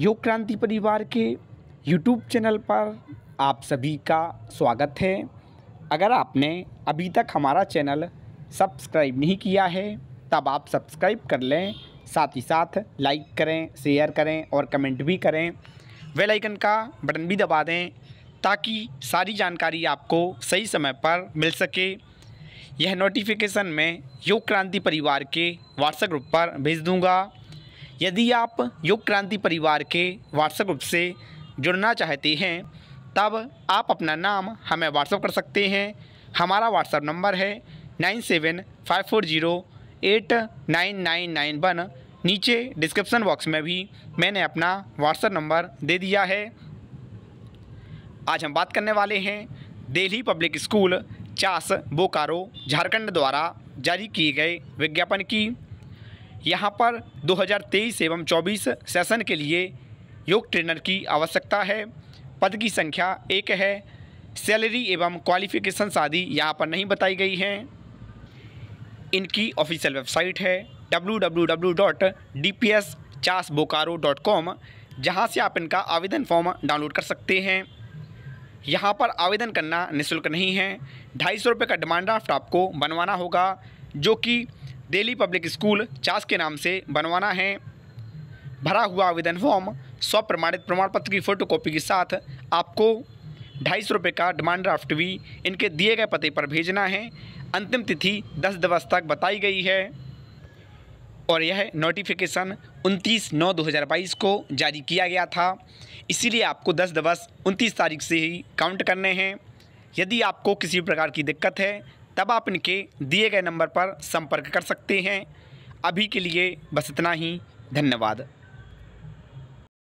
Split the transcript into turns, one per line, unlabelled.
योग क्रांति परिवार के यूट्यूब चैनल पर आप सभी का स्वागत है। अगर आपने अभी तक हमारा चैनल सब्सक्राइब नहीं किया है, तब आप सब्सक्राइब कर लें, साथ ही साथ लाइक करें, शेयर करें और कमेंट भी करें। बेल आइकन का बटन भी दबा दें ताकि सारी जानकारी आपको सही समय पर मिल सके। यह नोटिफिकेशन मैं योग क्रांति परिवार के व्हाट्सएप ग्रुप पर भेज दूँगा। यदि आप योग क्रांति परिवार के व्हाट्सएप ग्रुप से जुड़ना चाहते हैं, तब आप अपना नाम हमें व्हाट्सएप कर सकते हैं। हमारा व्हाट्सएप नंबर है nine seven five four zero eight nine nine nine one. नीचे डिस्क्रिप्शन बॉक्स में भी मैंने अपना व्हाट्सएप नंबर दे दिया है। आज हम बात करने वाले हैं दिल्ली पब्लिक स्कूल, चास, बोकारो, झारखंड द्वारा जारी किए गए विज्ञापन की। यहाँ पर 2023 एवं 24 सेशन के लिए योग ट्रेनर की आवश्यकता है। पद की संख्या एक है। सैलरी एवं क्वालिफिकेशन आदि यहाँ पर नहीं बताई गई हैं। इनकी ऑफिशियल वेबसाइट है www.dpschasbokaro.com जहाँ से आप इनका आवेदन फॉर्म डाउनलोड कर सकते हैं। यहाँ पर आवेदन करना निःशुल्क नहीं है। ढाई सौ रुपये का डिमांड ड्राफ्ट आपको बनवाना होगा, जो कि दिल्ली पब्लिक स्कूल चास के नाम से बनवाना है। भरा हुआ आवेदन फॉर्म स्व प्रमाणित प्रमाण पत्र की फ़ोटो कॉपी के साथ आपको ढाई सौ रुपये का डिमांड ड्राफ्ट भी इनके दिए गए पते पर भेजना है। अंतिम तिथि दस दिवस तक बताई गई है। और यह नोटिफिकेशन 29 नौ 2022 को जारी किया गया था। इसीलिए आपको 10 दिवस 29 तारीख से ही काउंट करने हैं। यदि आपको किसी प्रकार की दिक्कत है तब आप इनके दिए गए नंबर पर संपर्क कर सकते हैं। अभी के लिए बस इतना ही। धन्यवाद।